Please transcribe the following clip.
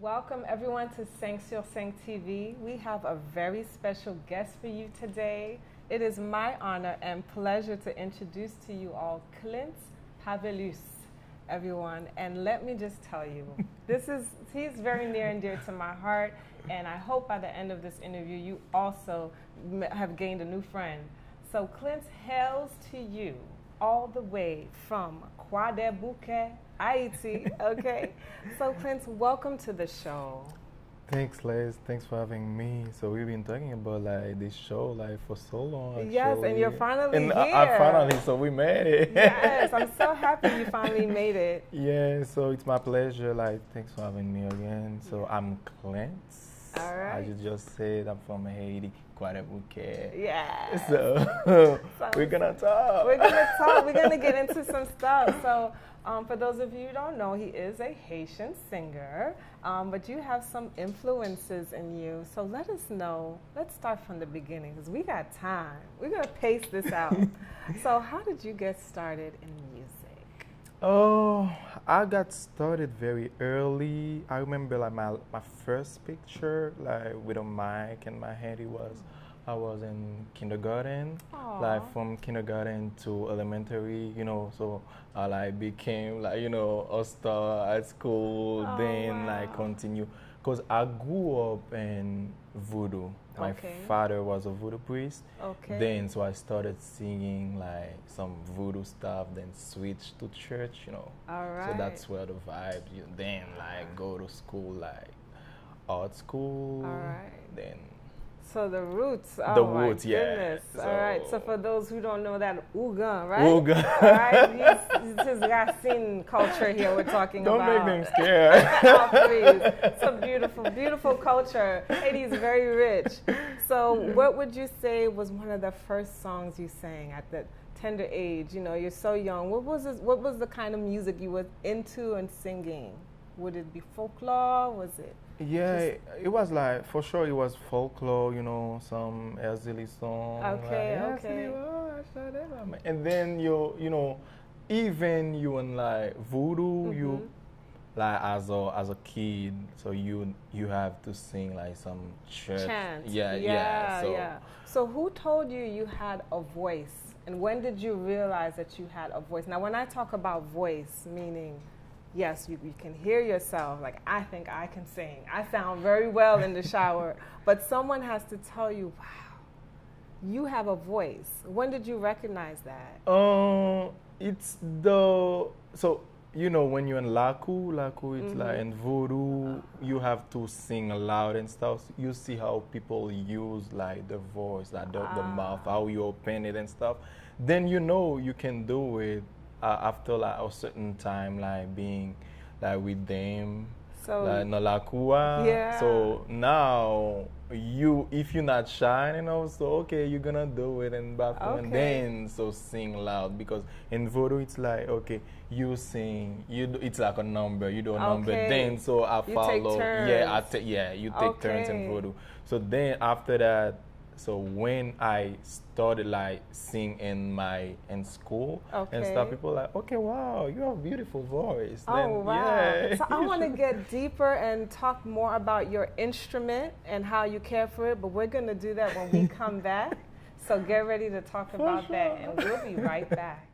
Welcome everyone to 5 sur 5 TV. We have a very special guest for you today. It is my honor and pleasure to introduce to you all Clint Pavelus, everyone. And let me just tell you, this is he's very near and dear to my heart. And I hope by the end of this interview, you also have gained a new friend. So Clint hails to you all the way from Bouquets, Haiti. Okay. so, Clint, welcome to the show. Thanks, Les. Thanks for having me. So we've been talking about like this show like for so long. Actually. Yes, and you're finally and uh, here. I, I finally, so we made it. yes, I'm so happy you finally made it. Yeah, so it's my pleasure. Like, thanks for having me again. So I'm Clint. All right. As you just said, I'm from Haiti. Guadeloupe. Yeah. So, so we're gonna talk. We're gonna talk. We're gonna get into some stuff. So um, for those of you who don't know, he is a Haitian singer, um, but you have some influences in you. So let us know. Let's start from the beginning because we got time. We're going to pace this out. so, how did you get started in music? Oh, I got started very early. I remember like my, my first picture, like with a mic in my hand, it was. I was in kindergarten, Aww. like from kindergarten to elementary, you know. So I like became like you know a star at school. Oh, then wow. like continue, cause I grew up in voodoo. My okay. father was a voodoo priest. Okay. Then so I started singing like some voodoo stuff. Then switched to church, you know. All right. So that's where the vibe. You then like go to school like art school. All right. Then so the roots. Oh the roots, goodness. yeah. All right. So for those who don't know that Ougan, right? All right. This is Racine culture here we're talking don't about. Don't make them scared. oh, please. It's a beautiful, beautiful culture. Haiti is very rich. So what would you say was one of the first songs you sang at that tender age? You know, you're so young. What was this, what was the kind of music you were into and singing? Would it be folklore? Was it? Yeah, it, it was like for sure it was folklore, you know, some Erzili song. Okay, like, okay. And then you you know, even you in like voodoo, mm-hmm. you like as a as a kid, so you you have to sing like some church. Chant. Yeah, yeah, yeah. So, yeah. So who told you you had a voice, and when did you realize that you had a voice? Now, when I talk about voice, meaning yes, you, you can hear yourself. Like, I think I can sing. I sound very well in the shower. but someone has to tell you, wow, you have a voice. When did you recognize that? Um, it's the, so, you know, when you're in Laku, Laku, it's mm-hmm. like in voodoo, you have to sing loud and stuff. You see how people use like the voice, like the, ah. the mouth, how you open it and stuff. Then you know you can do it uh, after like a certain time, like being like with them, so like Nolakua. Yeah. So now you, if you're not shy, you know, so okay, you're gonna do it and bathroom okay. and then so sing loud because in voodoo it's like okay, you sing, you do, it's like a number, you do a okay. number, then so I you follow. Yeah, I take yeah, you take okay. turns in voodoo. So then after that so when I started like sing in my in school okay. and stuff, people like, okay, wow, you have a beautiful voice. Oh then, wow! Yeah. So I want to get deeper and talk more about your instrument and how you care for it, but we're gonna do that when we come back. So get ready to talk For about sure. that, and we'll be right back.